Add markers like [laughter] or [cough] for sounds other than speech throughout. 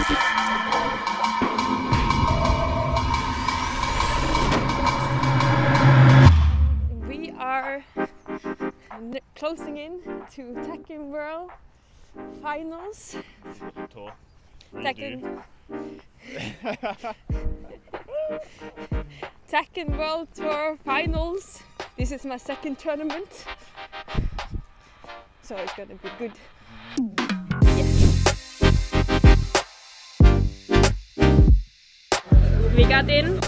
We are closing in to Tekken World Finals. Tekken. [laughs] Tekken World Tour Finals. This is my second tournament, so it's gonna be good. Got in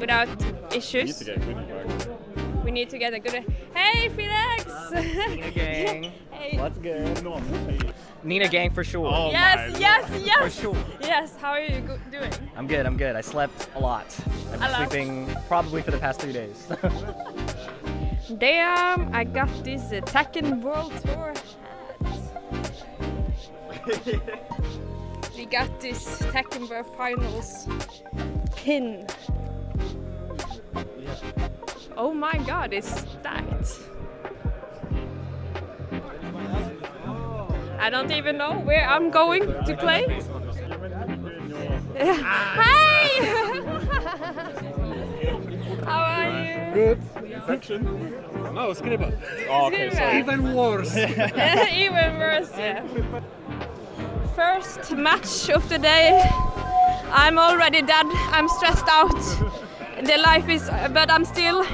without issues. to get good back. We need to get a good. Hey, Felix! Nina gang. [laughs] hey. What's good? No, I'm saying. Nina gang for sure. Oh Yes, yes, God. yes. For sure. Yes. How are you go- doing? I'm good, I'm good. I slept a lot. I've been sleeping probably for the past three days. [laughs] Damn! I got this uh, Tekken World Tour hat. [laughs] we got this Tekken World Finals pin. Oh my God! It's stacked. I don't even know where I'm going to play. [laughs] Hi! [laughs] How are you? Good. Infection? No, skriva. [laughs] Oh, okay, sorry. Even worse. Even worse, yeah. First match of the day. I'm already dead. I'm stressed out. The life is, but I'm still,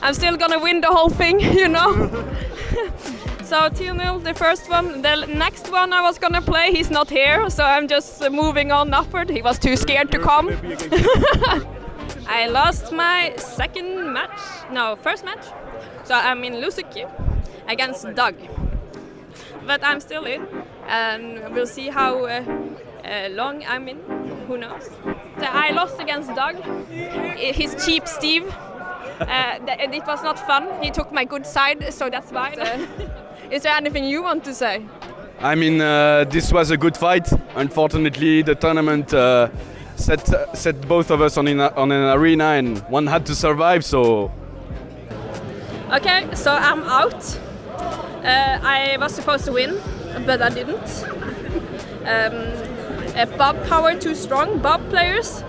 I'm still gonna win the whole thing, [laughs] you know. [laughs] so 2-0 the first one. The next one I was gonna play, he's not here, so I'm just moving on upward. He was too scared to come. [laughs] I lost my second match, no, first match. So I'm in Lusuki against Doug. But I'm still in, and we'll see how uh, uh, long I mean. Who knows? So I lost against Doug. He's cheap Steve. Uh, and it was not fun. He took my good side, so that's why. [laughs] Is there anything you want to say? I mean, uh, this was a good fight. Unfortunately, the tournament uh, set set both of us on, in on an arena, and one had to survive. So Okay, so I'm out. Uh, I was supposed to win, but I didn't. [laughs] Um, uh, Bob power too strong. Bob players,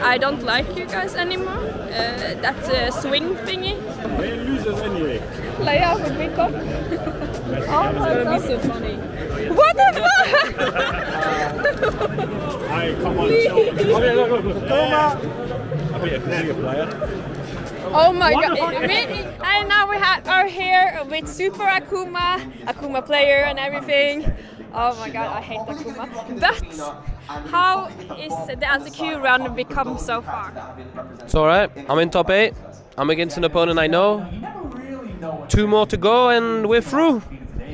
I don't like you guys anymore. Uh, that uh, swing thingy. We're losers anyway. Lay out with me. Oh my god. so funny. What the [laughs] fuck? Hey, come on. [laughs] Okay, look, look, look. Come on. I bet you can see player. Oh my god. Really? And now we have, are here with Super Akuma, Akuma player and everything. Oh my god, I hate Akuma. But how is the LCQ run become so far? It's alright. I'm in top 8. I'm against an opponent I know. Two more to go and we're through.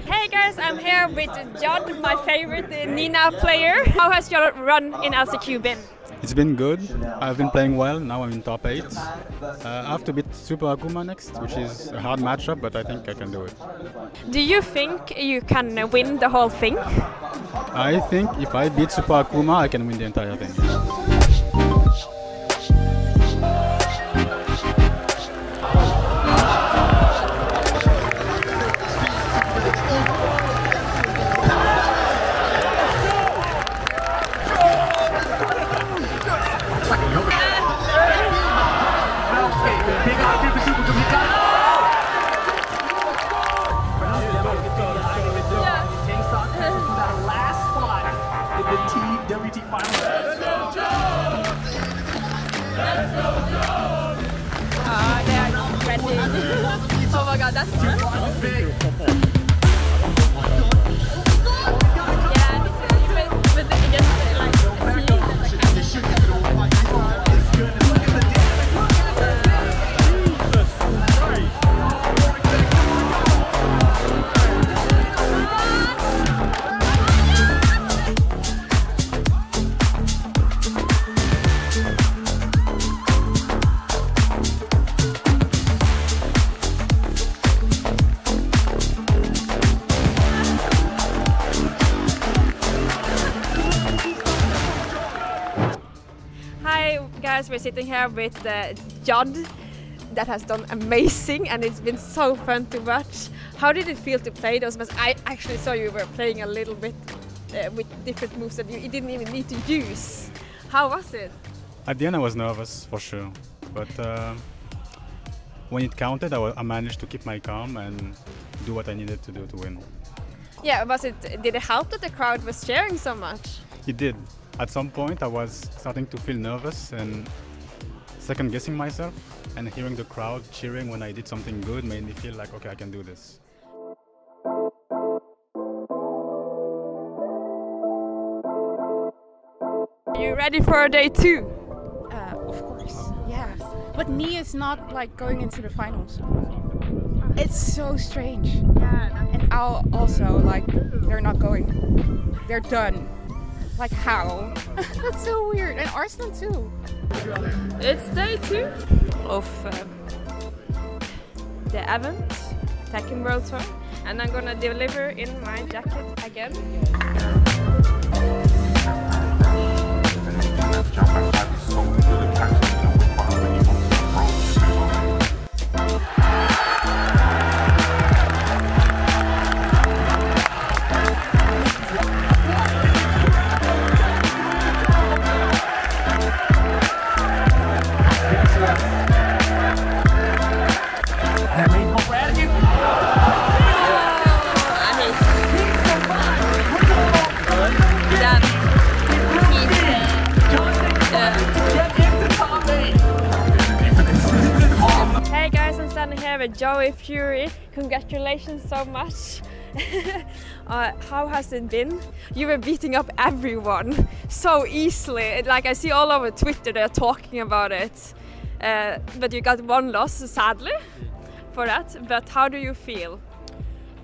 Hey guys, I'm here with John, my favorite uh, Nina player. How has your run in LCQ been? It's been good. I've been playing well. Now I'm in top 8. Uh, I have to beat Super Akuma next, which is a hard matchup, but I think I can do it. Do you think you can win the whole thing? I think if I beat Super Akuma, I can win the entire thing. Guys, we're sitting here with uh, Judd that has done amazing and it's been so fun to watch. How did it feel to play those matches? I actually saw you were playing a little bit. uh, with different moves that you, you didn't even need to use. How was it? At the end, I was nervous for sure, but uh, when it counted, I, I managed to keep my calm and do what I needed to do to win. Yeah, was it? Did it help that the crowd was cheering so much? It did. At some point, I was starting to feel nervous and second guessing myself, and hearing the crowd cheering when I did something good made me feel like, okay, I can do this. Are you ready for day two? Uh, of course, yes. But me is not like going into the finals. It's so strange. Yeah. And I'll also like they're not going. They're done. Like how? [laughs] That's so weird. And Arslan too. It's day two of um, the event, Tekken World Tour, and I'm gonna deliver in my jacket again. Hey Congratulations so much. [laughs] uh, how has it been? You were beating up everyone so easily. Like I see all over Twitter, they're talking about it. Uh, but you got one loss, sadly, for that. But how do you feel?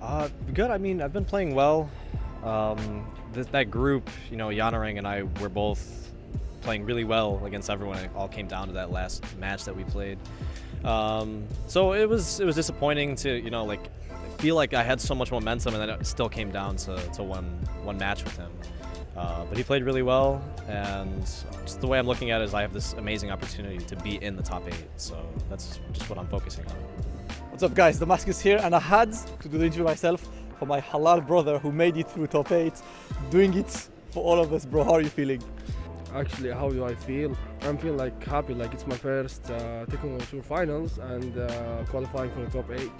Uh, good. I mean, I've been playing well. Um, th- that group, you know, Yanaring and I were both playing really well against everyone. It all came down to that last match that we played. Um, so it was it was disappointing to you know like feel like I had so much momentum and then it still came down to, to one one match with him. Uh, but he played really well, and just the way I'm looking at it is I have this amazing opportunity to be in the top eight. So that's just what I'm focusing on. What's up, guys? Damascus here, and I had to do the interview myself for my halal brother who made it through top eight, doing it for all of us, bro. How are you feeling? Actually, how do I feel? I'm feeling like happy, like it's my first uh, Tekken World Tour finals and uh, qualifying for the top eight,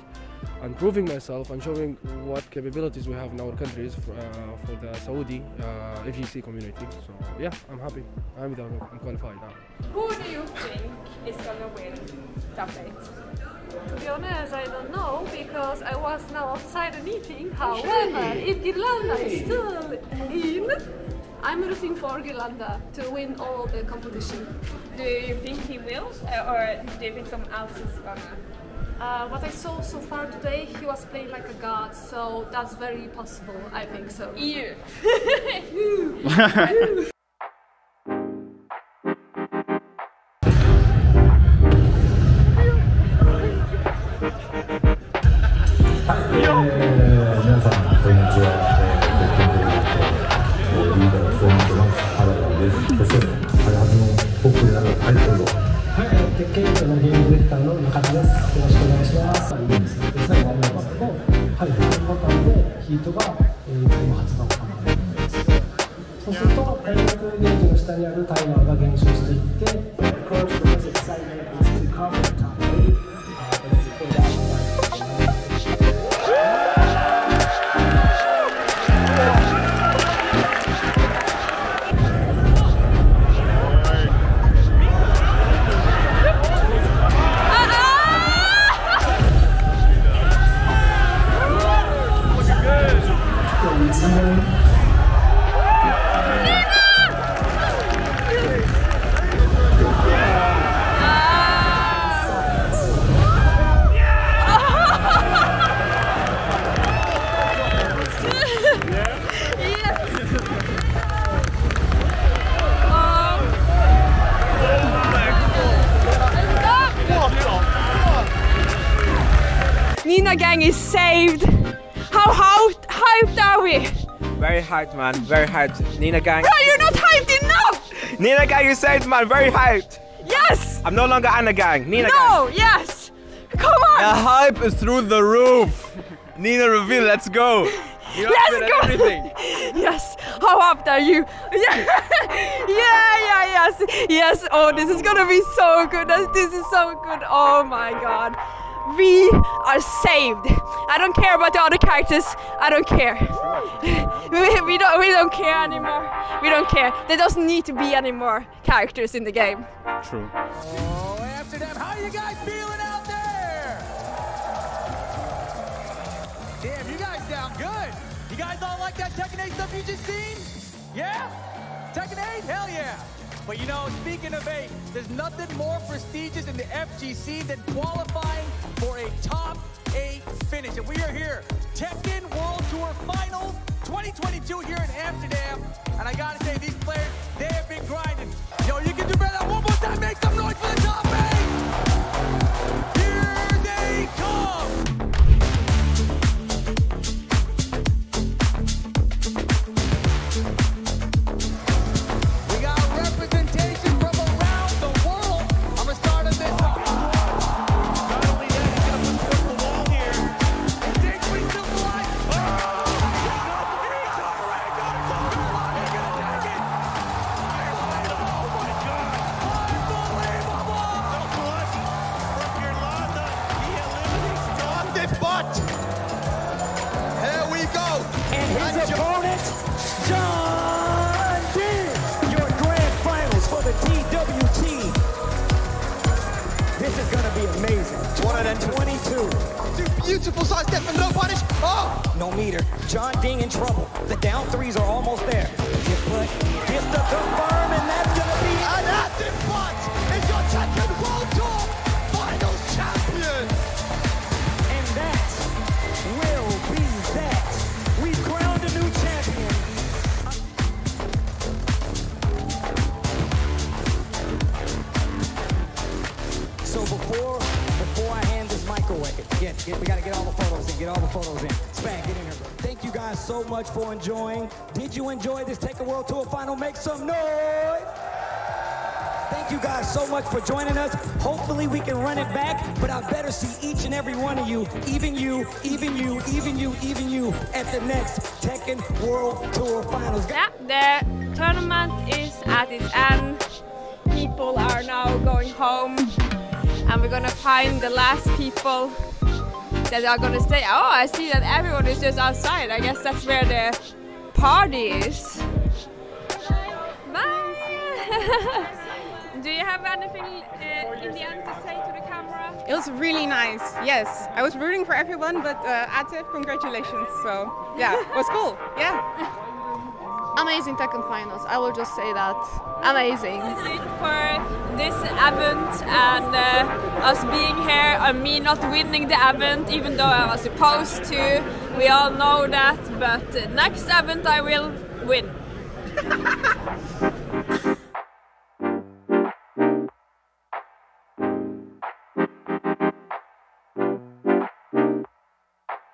and proving myself and showing what capabilities we have in our countries for, uh, for the Saudi uh, FGC community. So yeah, I'm happy. I'm happy that I'm qualified now. Who do you think is gonna win top eight? To be honest, I don't know because I was now outside the meeting. However, if Girlanda is still in, I'm rooting for Girlanda to win all the competition. Do you think he will, uh, or do you think someone else is gonna? Uh, what I saw so far today, he was playing like a god, so that's very possible. I think so. EU. [laughs] [laughs] Nina Gang is saved. How hyped, hyped are we? Very hyped, man. Very hyped. Nina Gang. Bro, you're not hyped enough! Nina Gang is saved, man. Very hyped. Yes! I'm no longer Anna Gang. Nina Gang. no, yes! Come on! The hype is through the roof. Nina reveal, let's go. You're yes, good go. everything. [laughs] yes. How up are you? [laughs] Yeah. yeah, yeah, yes, yes. Oh, this is gonna be so good. This is so good. Oh my god. We are saved. I don't care about the other characters. I don't care. [laughs] we, we don't. We don't care anymore. We don't care. There doesn't need to be any more characters in the game. True. Oh, Amsterdam, how you guys feeling out there? Damn, you guys sound good. You guys all like that Tekken 8 stuff you just seen? Yeah? Tekken 8? Hell yeah. But you know, speaking of 8, there's nothing more prestigious in the FGC than qualifying for a top 8 finish. And we are here, Tekken World Tour Finals 2022 here in Amsterdam. And I gotta say, these players, they have been grinding. Yo, you can do better. One more time, make some noise for the top 8! Here they come! Amazing. 2022. Two beautiful sides step and no punish. Oh! No meter. John Ding in trouble. The down threes are almost there. All the photos in. Span, get in here, bro. Thank you guys so much for enjoying. Did you enjoy this Tekken World Tour final? Make some noise! Thank you guys so much for joining us. Hopefully we can run it back, but I better see each and every one of you, even you, even you, even you, even you, at the next Tekken World Tour Finals. Yeah, the tournament is at its end. People are now going home, and we're gonna find the last people that are gonna stay. Oh, I see that everyone is just outside. I guess that's where the party is. Bye. [laughs] Do you have anything uh, in the end to say to the camera? It was really nice. Yes, I was rooting for everyone, but uh, Atif, congratulations. So yeah, it was cool. Yeah. Amazing Tekken finals. I will just say that. Amazing. for this event and uh, us being here and me not winning the event even though I was supposed to. We all know that, but next event I will win. [laughs]